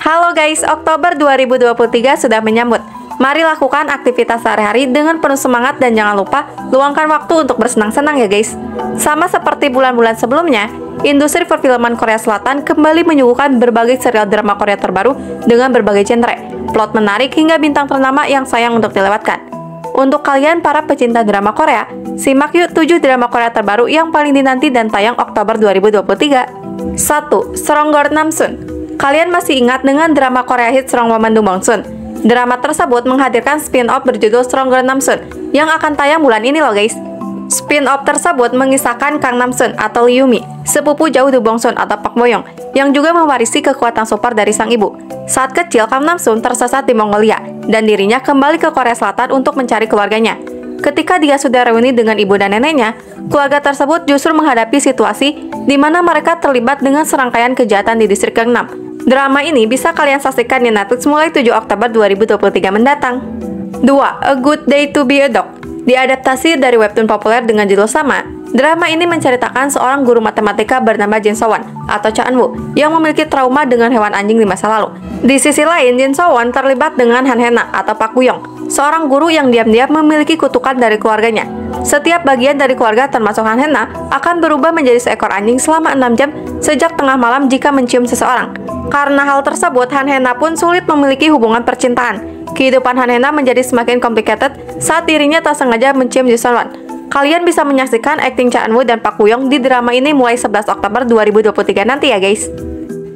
Halo guys, Oktober 2023 sudah menyambut. Mari lakukan aktivitas sehari-hari dengan penuh semangat dan jangan lupa luangkan waktu untuk bersenang-senang ya guys. Sama seperti bulan-bulan sebelumnya, industri perfilman Korea Selatan kembali menyuguhkan berbagai serial drama Korea terbaru dengan berbagai genre, plot menarik hingga bintang ternama yang sayang untuk dilewatkan. Untuk kalian para pecinta drama Korea, simak yuk 7 drama Korea terbaru yang paling dinanti dan tayang Oktober 2023. 1. Stronger Namsun Kalian masih ingat dengan drama Korea hit Strong Woman Do Bongsun? Drama tersebut menghadirkan spin-off berjudul Stronger Namsun yang akan tayang bulan ini loh guys. Spin-off tersebut mengisahkan Kang Namsun atau Yumi, sepupu jauh Do Bongsun atau Pak Boyong, yang juga mewarisi kekuatan super dari sang ibu. Saat kecil, Kang Namsun tersesat di Mongolia, dan dirinya kembali ke Korea Selatan untuk mencari keluarganya. Ketika dia sudah reuni dengan ibu dan neneknya, keluarga tersebut justru menghadapi situasi di mana mereka terlibat dengan serangkaian kejahatan di distrik Gangnam, Drama ini bisa kalian saksikan di Netflix mulai 7 Oktober 2023 mendatang. 2. A Good Day to Be a Dog Diadaptasi dari webtoon populer dengan judul sama, drama ini menceritakan seorang guru matematika bernama Jin Sowon atau Cha Woo yang memiliki trauma dengan hewan anjing di masa lalu. Di sisi lain, Jin Sowon terlibat dengan Han Hena atau Pak Buyong, seorang guru yang diam-diam memiliki kutukan dari keluarganya. Setiap bagian dari keluarga termasuk Han Hena akan berubah menjadi seekor anjing selama 6 jam sejak tengah malam jika mencium seseorang. Karena hal tersebut, Han Hena pun sulit memiliki hubungan percintaan. Kehidupan Han Hena menjadi semakin complicated saat dirinya tak sengaja mencium Jason Kalian bisa menyaksikan akting Cha Eun-woo dan Park Bo-young di drama ini mulai 11 Oktober 2023 nanti ya guys.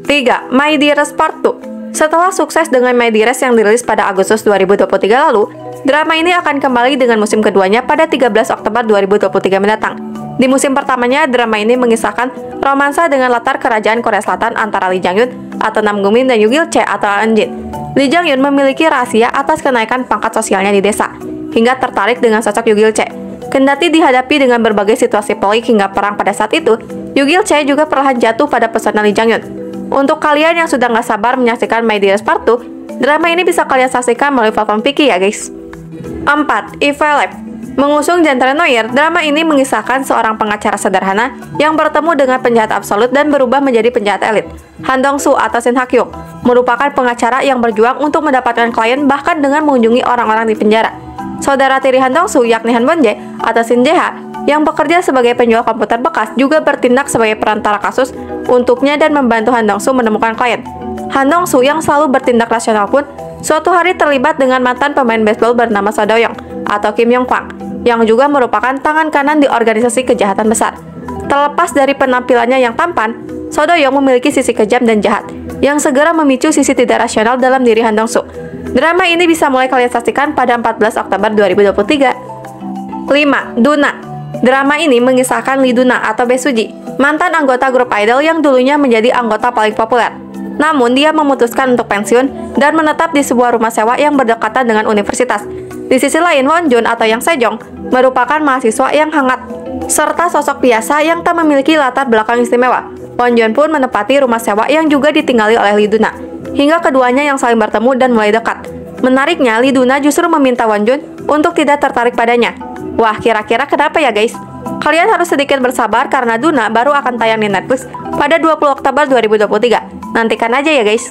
3. My Dearest Part 2 Setelah sukses dengan My Dearest yang dirilis pada Agustus 2023 lalu, drama ini akan kembali dengan musim keduanya pada 13 Oktober 2023 mendatang. Di musim pertamanya, drama ini mengisahkan romansa dengan latar kerajaan Korea Selatan antara Lee Jang Yun atau Nam Gung Min dan Yu Gil Che atau An Jin. Lee Jang Yun memiliki rahasia atas kenaikan pangkat sosialnya di desa, hingga tertarik dengan sosok Yu Gil Che. Kendati dihadapi dengan berbagai situasi pelik hingga perang pada saat itu, Yu Gil Che juga perlahan jatuh pada pesona Lee Jang Yun. Untuk kalian yang sudah nggak sabar menyaksikan My Dearest Part 2, drama ini bisa kalian saksikan melalui platform Viki ya guys. 4. If Life Mengusung genre noir, drama ini mengisahkan seorang pengacara sederhana yang bertemu dengan penjahat absolut dan berubah menjadi penjahat elit. Han Dong-soo atau Shin Hak-hyuk merupakan pengacara yang berjuang untuk mendapatkan klien bahkan dengan mengunjungi orang-orang di penjara. Saudara tiri Han Dong-soo yakni Han Bon-jae atau Shin Jae-ha yang bekerja sebagai penjual komputer bekas juga bertindak sebagai perantara kasus untuknya dan membantu Han Dong-soo menemukan klien. Han Dong-soo yang selalu bertindak rasional pun suatu hari terlibat dengan mantan pemain baseball bernama So Do-young atau Kim Yong Kwang yang juga merupakan tangan kanan di organisasi kejahatan besar. Terlepas dari penampilannya yang tampan, Sodoyong memiliki sisi kejam dan jahat, yang segera memicu sisi tidak rasional dalam diri Han Dong-soo. Drama ini bisa mulai kalian saksikan pada 14 Oktober 2023. 5. Duna Drama ini mengisahkan Lee Duna atau Besuji, mantan anggota grup idol yang dulunya menjadi anggota paling populer. Namun, dia memutuskan untuk pensiun dan menetap di sebuah rumah sewa yang berdekatan dengan universitas. Di sisi lain, Won Jun atau Yang Sejong merupakan mahasiswa yang hangat, serta sosok biasa yang tak memiliki latar belakang istimewa. Won Jun pun menempati rumah sewa yang juga ditinggali oleh Lee Duna, hingga keduanya yang saling bertemu dan mulai dekat. Menariknya, Lee Duna justru meminta Won Jun untuk tidak tertarik padanya. Wah, kira-kira kenapa ya guys? Kalian harus sedikit bersabar karena Duna baru akan tayang di Netflix pada 20 Oktober 2023. Nantikan aja ya guys.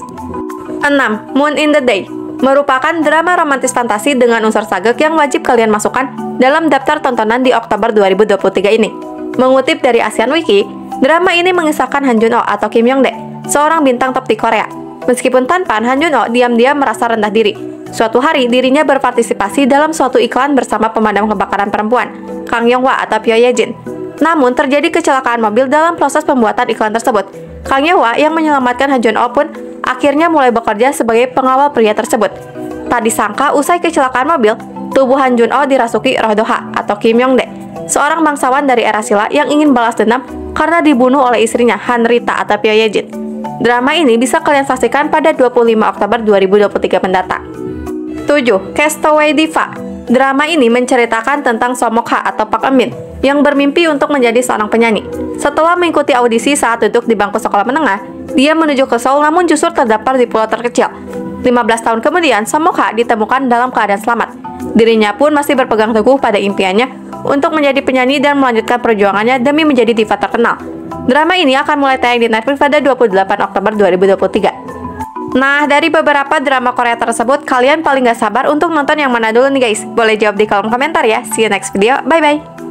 6. Moon in the Day merupakan drama romantis fantasi dengan unsur sagek yang wajib kalian masukkan dalam daftar tontonan di Oktober 2023 ini. Mengutip dari Asian Wiki, drama ini mengisahkan Han Jun-oh atau Kim Yong-dae, seorang bintang top di Korea. Meskipun tampan, Han Jun-oh diam-diam merasa rendah diri. Suatu hari, dirinya berpartisipasi dalam suatu iklan bersama pemadam kebakaran perempuan, Kang Yong-hwa atau Pyo Ye-jin. Namun, terjadi kecelakaan mobil dalam proses pembuatan iklan tersebut. Kang Yong-hwa yang menyelamatkan Han Jun-oh pun akhirnya mulai bekerja sebagai pengawal pria tersebut. Tak disangka usai kecelakaan mobil, tubuh Han Jun-oh dirasuki roh Doha atau Kim Yong-dae, seorang bangsawan dari era Silla yang ingin balas dendam karena dibunuh oleh istrinya Han Rita atau Pyo Ye-jin. Drama ini bisa kalian saksikan pada 25 Oktober 2023 mendatang. 7. Castaway Diva Drama ini menceritakan tentang Somokha atau Park Emin yang bermimpi untuk menjadi seorang penyanyi. Setelah mengikuti audisi saat duduk di bangku sekolah menengah, dia menuju ke Seoul namun justru terdampar di pulau terkecil. 15 tahun kemudian, Samokha ditemukan dalam keadaan selamat. Dirinya pun masih berpegang teguh pada impiannya untuk menjadi penyanyi dan melanjutkan perjuangannya demi menjadi diva terkenal. Drama ini akan mulai tayang di Netflix pada 28 Oktober 2023. Nah, dari beberapa drama Korea tersebut, kalian paling gak sabar untuk nonton yang mana dulu nih guys? Boleh jawab di kolom komentar ya. See you next video. Bye-bye.